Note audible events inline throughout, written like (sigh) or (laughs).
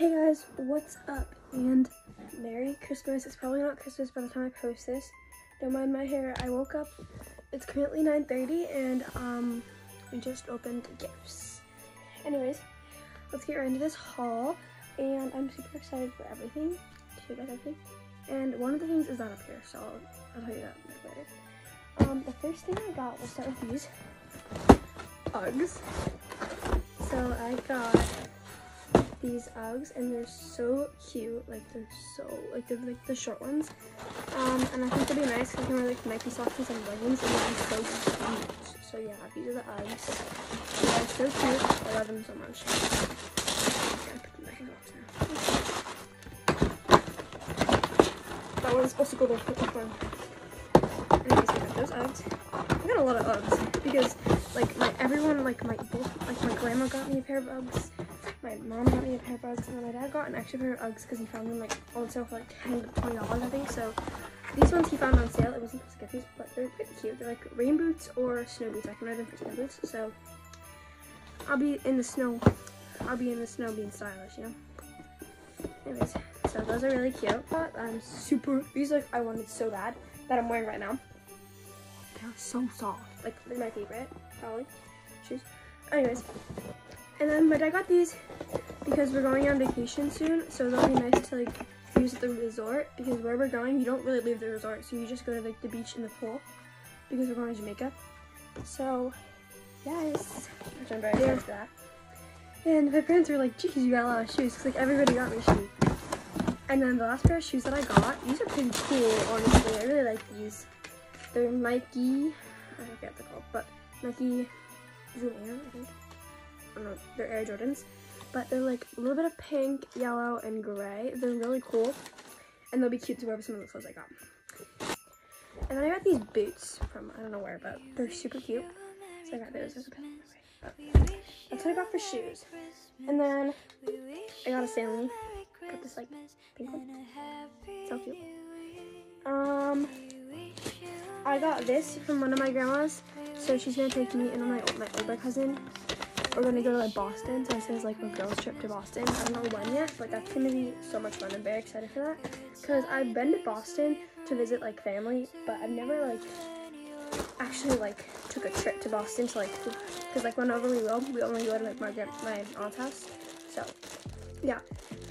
Hey guys, what's up? And Merry Christmas. It's probably not Christmas by the time I post this. Don't mind my hair. I woke up. It's currently 9:30 and um we just opened gifts. Anyways, let's get right into this haul. And I'm super excited for everything. Show you guys everything. And one of the things is not up here, so I'll, I'll tell you that later. Um, the first thing I got, we'll start with these Uggs. So I got these Uggs and they're so cute. Like they're so like they're like the short ones. Um, and I think they'll be nice because I can wear like Nike socks and leggings and they're so cute. So yeah, these are the Uggs. They're so cute. I love them so much. That one's supposed to. Anyways, I got those Uggs. I got a lot of Uggs because like my everyone like my both like my grandma got me a pair of Uggs my mom got me a pair of Uggs, and my dad got an extra pair of Uggs because he found them like on sale for like 10 20 dollars, I think. So these ones he found on sale. It wasn't supposed to get these, but they're pretty cute. They're like rain boots or snow boots. I can wear them for snow boots. So I'll be in the snow. I'll be in the snow being stylish, you know. Anyways, so those are really cute. But I'm super. These like I wanted so bad that I'm wearing right now. They're so soft. Like they're my favorite, probably shoes. Anyways, and then my dad got these because we're going on vacation soon, so they'll be nice to like use at the resort because where we're going, you don't really leave the resort, so you just go to like the beach and the pool because we're going to Jamaica. So, yes, which I'm very excited for that. And my parents were like, geez, you got a lot of shoes because like everybody got me shoes. And then the last pair of shoes that I got, these are pretty cool, honestly. I really like these. They're Nike, I forget what they're called, but Nike Zoom Air, I think don't know, they're Air Jordans, but they're like a little bit of pink, yellow, and gray. They're really cool, and they'll be cute to wear with some of the clothes I got. And then I got these boots from, I don't know where, but they're super cute. So I got those. That's what I got for shoes. And then I got a Stanley. Got this like pink one. So cute. Um, I got this from one of my grandmas. So she's gonna take me and my my older cousin we're gonna go to like Boston. So it says like a girls trip to Boston. I don't know when yet, but that's gonna be so much fun. I'm very excited for that. Cause I've been to Boston to visit like family, but I've never like actually like took a trip to Boston to like, cause like whenever we go, we only go to like my my aunt's house. So yeah,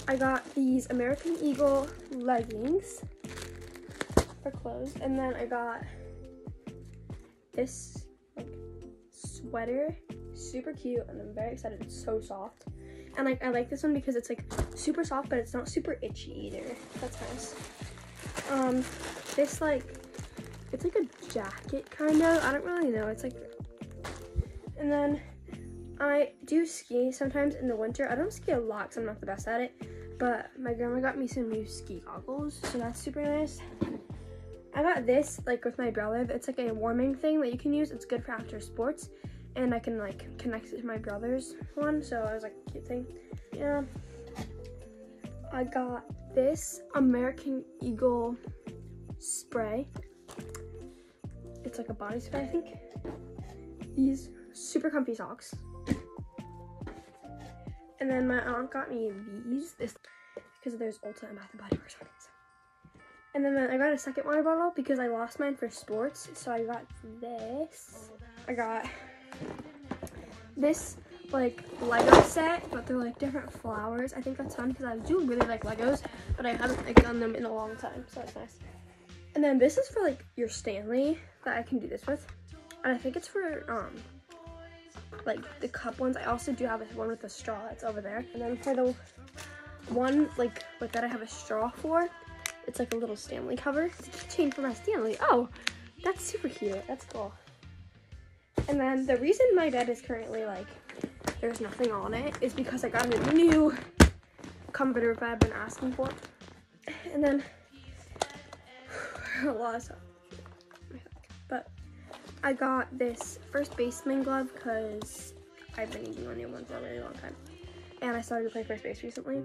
I got these American Eagle leggings for clothes, and then I got this like sweater super cute and I'm very excited. It's so soft. And like I like this one because it's like super soft, but it's not super itchy either. That's nice. Um, this like, it's like a jacket kind of. I don't really know. It's like, and then I do ski sometimes in the winter. I don't ski a lot because I'm not the best at it. But my grandma got me some new ski goggles, so that's super nice. I got this like with my brother. It's like a warming thing that you can use. It's good for after sports and I can like connect it to my brother's one. So I was like, cute thing. Yeah. I got this American Eagle spray. It's like a body spray, I think. These super comfy socks. And then my aunt got me these, this, because there's Ulta and Bath and Body Works on it. And then I got a second water bottle because I lost mine for sports. So I got this. I got this like Lego set, but they're like different flowers. I think that's fun because I do really like Legos, but I haven't like done them in a long time, so it's nice. And then this is for like your Stanley that I can do this with. And I think it's for um like the cup ones. I also do have one with a straw that's over there. And then for the one like with that I have a straw for, it's like a little Stanley cover. It's a keychain for my Stanley. Oh, that's super cute. That's cool. And then the reason my bed is currently like, there's nothing on it is because I got a new comforter that I've been asking for. And then, (sighs) a lot of stuff. But I got this first baseman glove because I've been needing a new one for a really long time. And I started to play first base recently.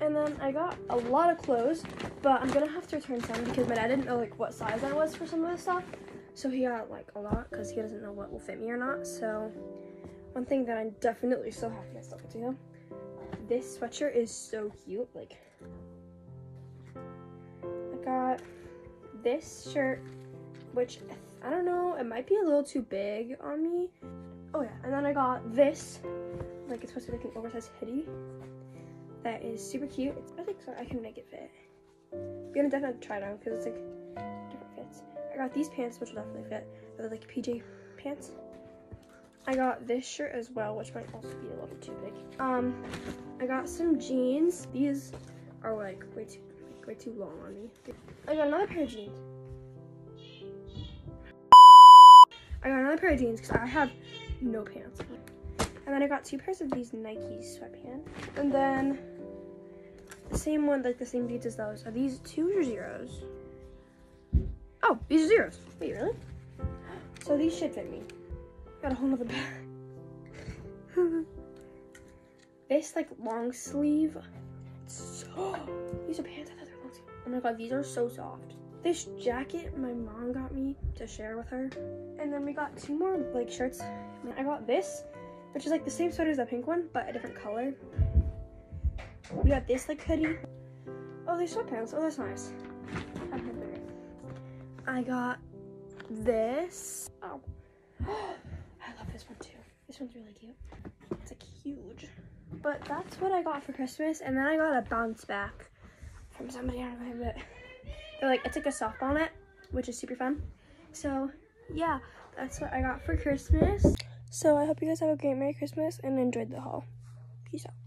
And then I got a lot of clothes, but I'm gonna have to return some because my dad didn't know like what size I was for some of the stuff. So he got like a lot because he doesn't know what will fit me or not. So one thing that I'm definitely so happy I stuck to this sweatshirt is so cute. Like, I got this shirt, which I don't know, it might be a little too big on me. Oh yeah, and then I got this, like it's supposed to be like an oversized hoodie. That is super cute. I think so. I can make it fit. I'm gonna definitely try it on because it's like different fits. I got these pants, which will definitely fit. They're like PJ pants. I got this shirt as well, which might also be a little too big. Um, I got some jeans. These are like way too, like, way too long on me. I got another pair of jeans. I got another pair of jeans because I have no pants. And then I got two pairs of these Nike sweatpants. And then the same one, like the same beads as those. Are these twos or zeros? Oh, these are zeros. Wait, really? So these should fit me. Got a whole nother bag. (laughs) this like long sleeve. So (gasps) these are pants. I thought they were long sleeve. Oh my god, these are so soft. This jacket my mom got me to share with her. And then we got two more like shirts. I got this, which is like the same sweater as the pink one, but a different color. We got this like hoodie. Oh, these sweatpants. Oh, that's nice. I got this. Oh. (gasps) I love this one too. This one's really cute. It's like huge. But that's what I got for Christmas. And then I got a bounce back from somebody. I don't know, but they're like, it's like a softball net, which is super fun. So yeah, that's what I got for Christmas. So I hope you guys have a great Merry Christmas and enjoyed the haul. Peace out.